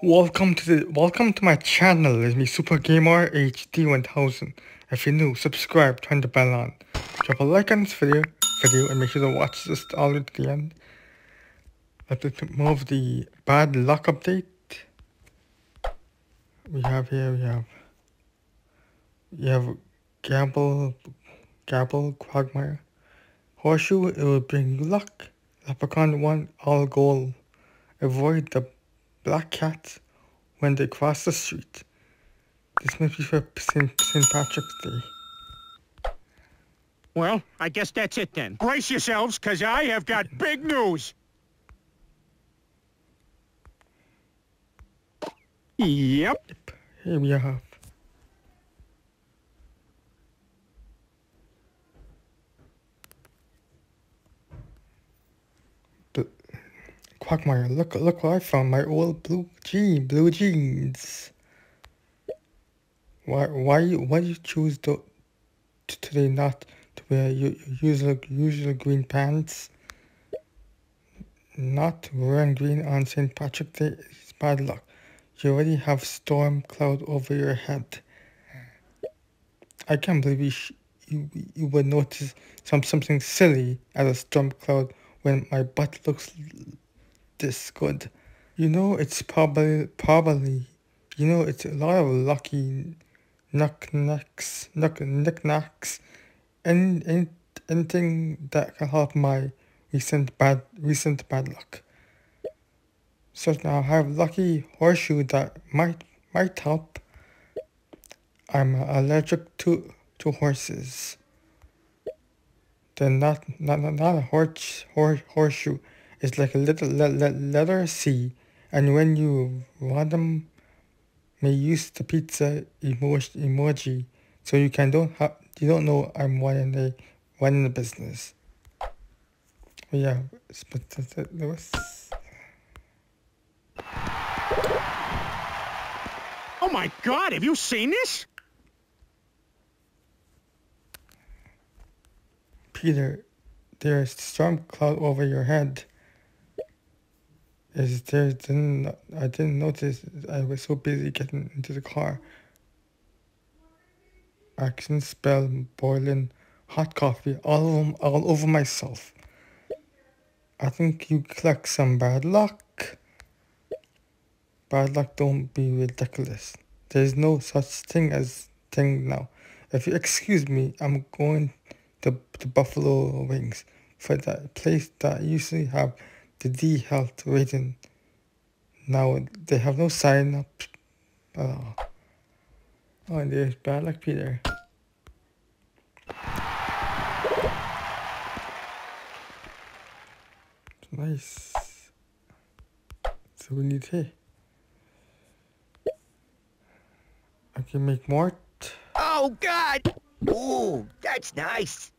Welcome to the welcome to my channel. It's me Super Gamer HD 1000. If you're new, subscribe, turn the bell on. Drop a like on this video video and make sure to watch this all the way to the end. Let's move the bad luck update. We have here we have we have Gamble Gabble Quagmire. Horseshoe it will bring luck. Leprechaun one all gold. Avoid the black cats when they cross the street. This must be for St. Patrick's Day. Well, I guess that's it then. Brace yourselves, because I have got big news. Yep. Here we have. The Quagmire, look look what I found, my old blue jean blue jeans. Why why you why you choose to, today not to wear your usual usual green pants? Not wearing green on St. Patrick's Day is bad luck. You already have storm cloud over your head. I can't believe you, you, you would notice some something silly as a storm cloud when my butt looks this good. You know, it's probably, probably, you know, it's a lot of lucky knickknacks, knick, knickknacks, and, and anything that can help my recent bad, recent bad luck. So now I have lucky horseshoe that might, might help. I'm allergic to, to horses. They're not, not, not a horse, horse, horseshoe. It's like a little le le letter C, and when you want them, may use the pizza emoji, emoji so you can don't have you don't know I'm one in the one in the business. But yeah, Lois. Oh my god, have you seen this? Peter, there's storm cloud over your head. Is there didn't I didn't notice I was so busy getting into the car. Action spell boiling hot coffee all over, all over myself. I think you collect some bad luck. Bad luck don't be ridiculous. There's no such thing as thing now. If you excuse me, I'm going to the Buffalo Wings for that place that usually have the D health rating. Now they have no sign up. Uh, oh, oh and there's bad luck Peter. Nice. So we need here. I can make more. Oh God! Ooh, that's nice.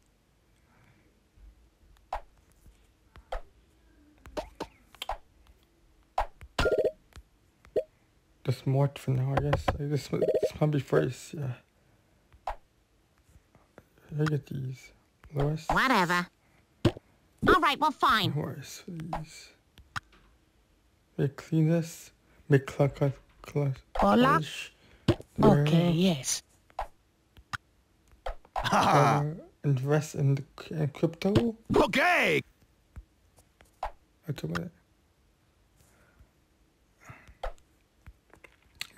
Just more for now, I guess. Like this, this might be first, yeah. I get these. Lois. Whatever. All right, well, fine. Horse, please. Make clean this. Make cluck, cluck, cluck. Hola? Okay, yes. uh, invest in, the, in crypto. Okay. Wait a minute.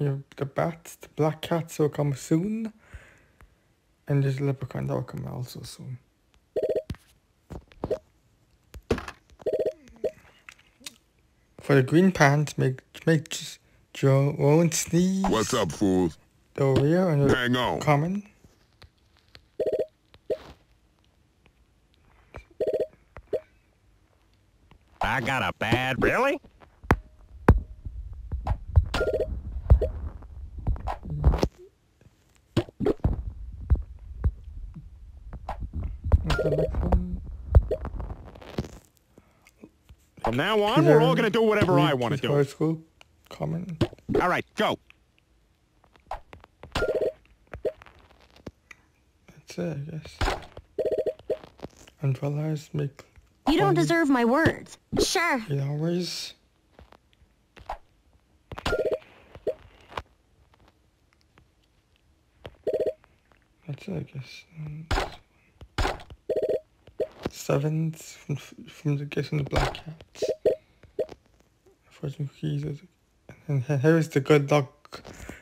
You know, the bats, the black cats will come soon. And there's a leprechaun that will come also soon. For the green pants, make make just your own sneeze. What's up, fools? The rare and the Hang on. common. I got a bad... Really? From now on, Peter, we're all gonna do whatever I want to do. High school, common. All right, go. That's it, I guess. eyes make. You don't deserve my words. Sure. You always. That's it, I guess. Sevens from from the guessing the black cats. Fortune cookies. And here is the good luck,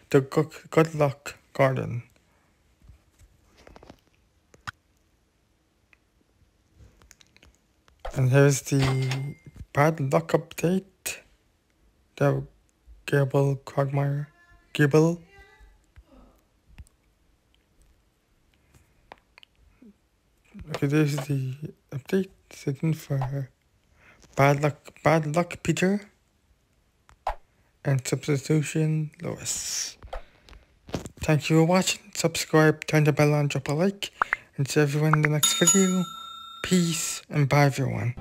the good, good luck garden. And here's the bad luck update. The Gable Quagmire. Gable. Okay, there's the update sitting for bad luck, bad luck, Peter, and superstitious, Lois. Thank you for watching. Subscribe, turn the bell on, drop a like, and see everyone in the next video. Peace and bye, everyone.